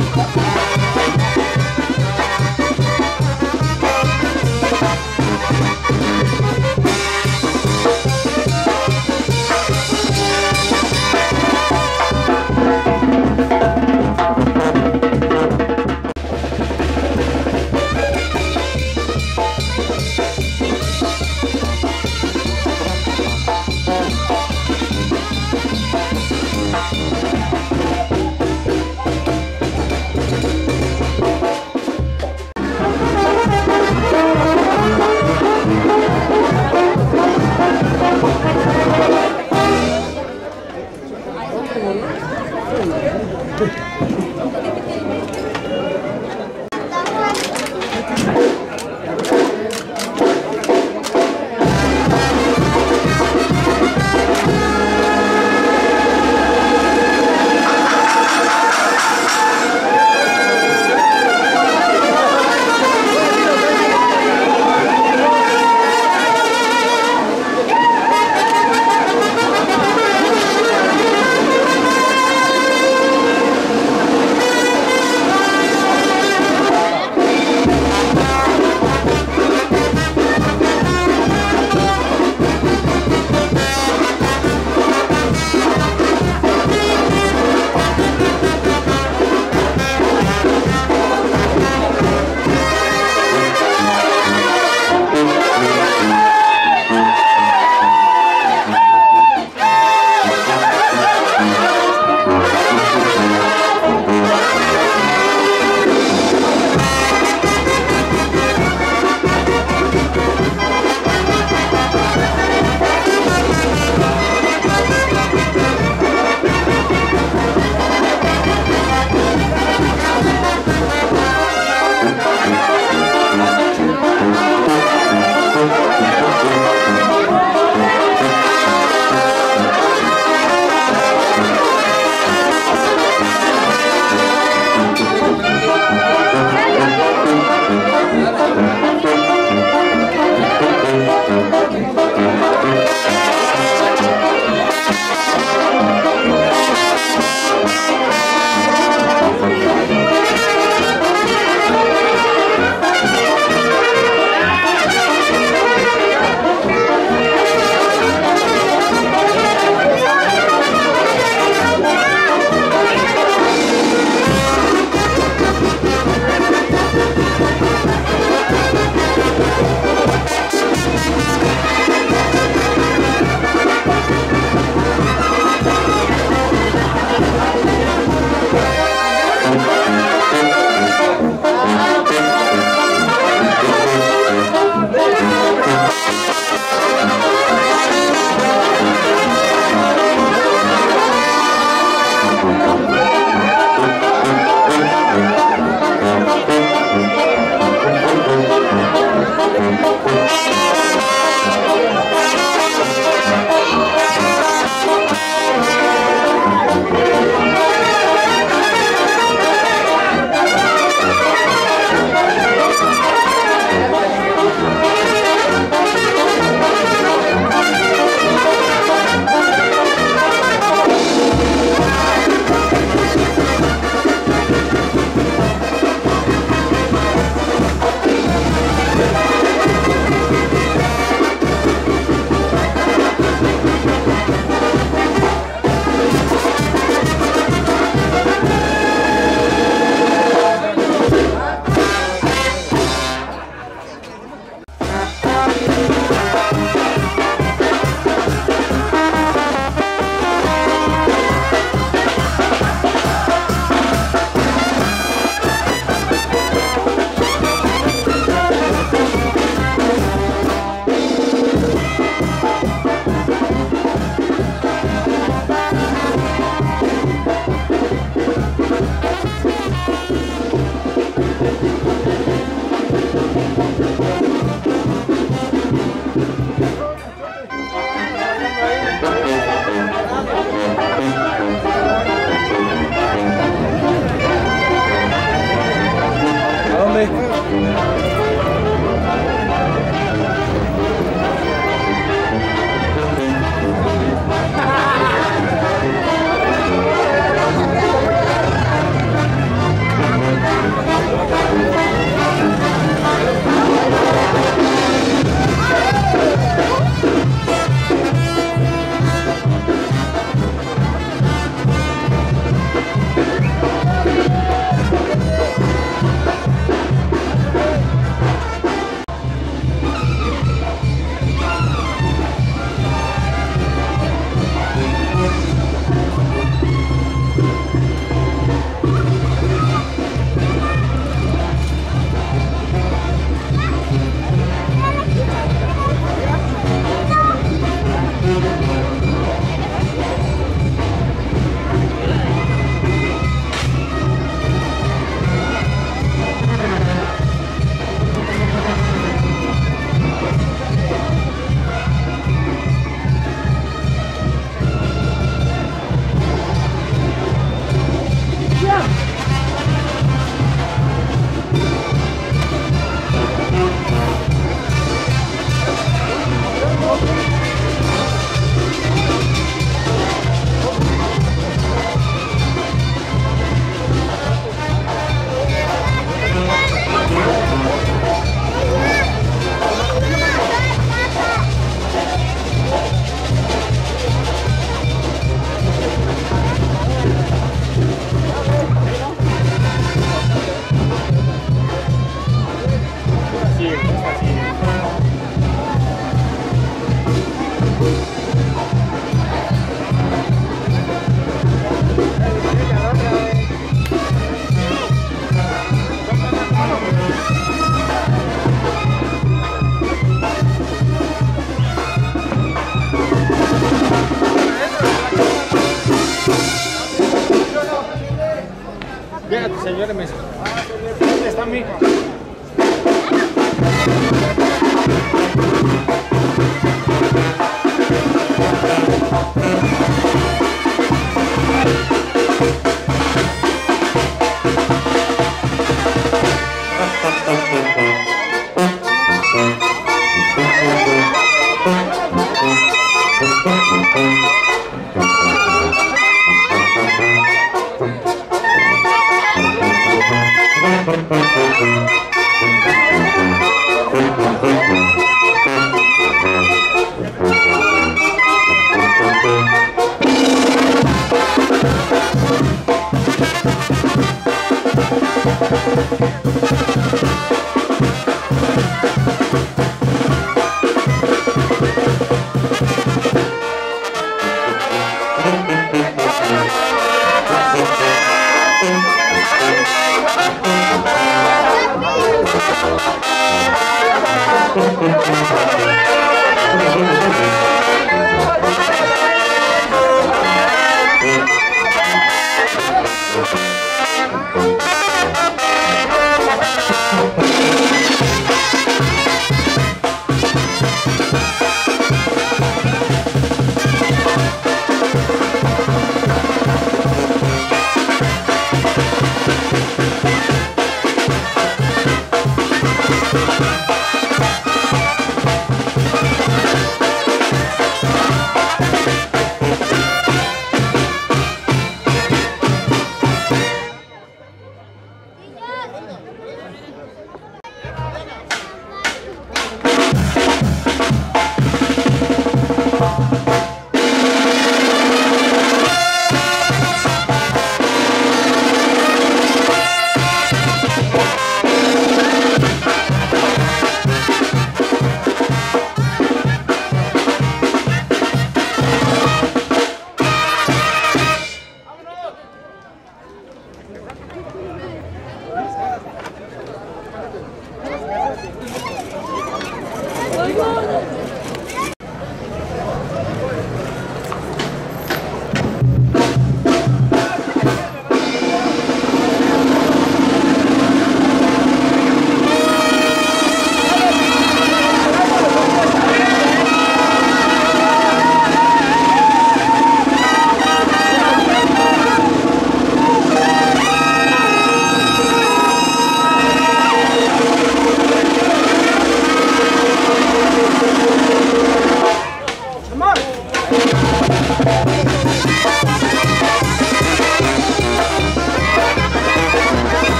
Música